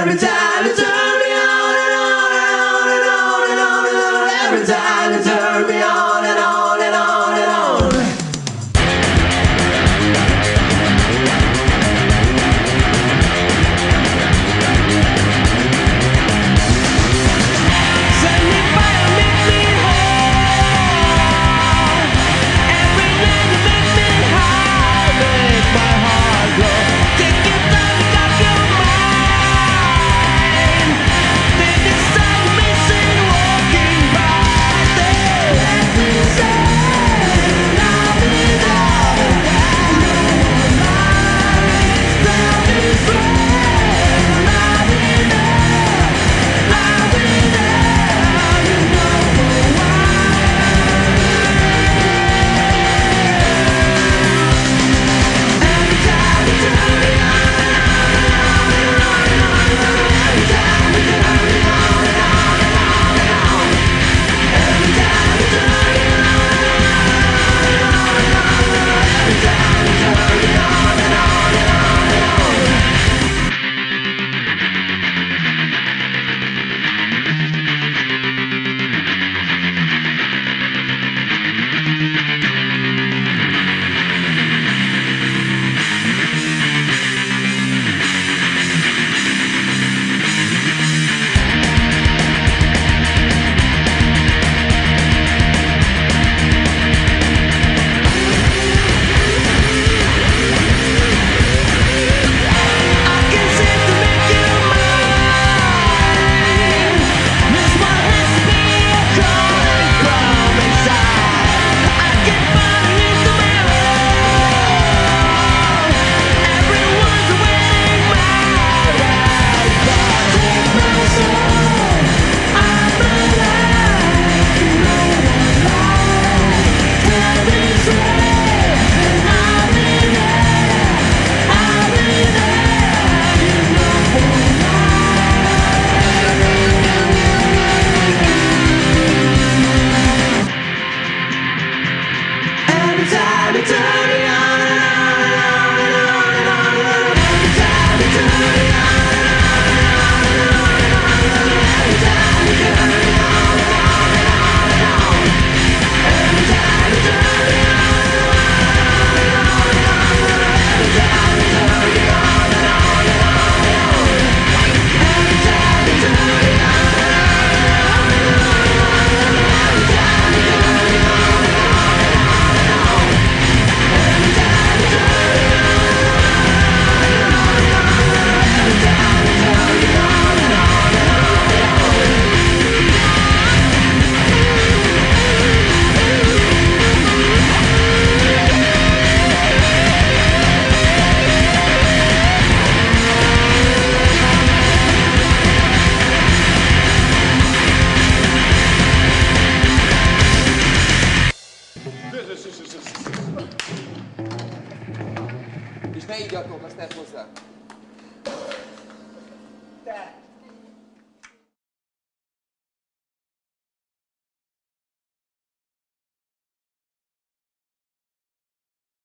every time. ne igyatok, azt tedd hozzá. Te!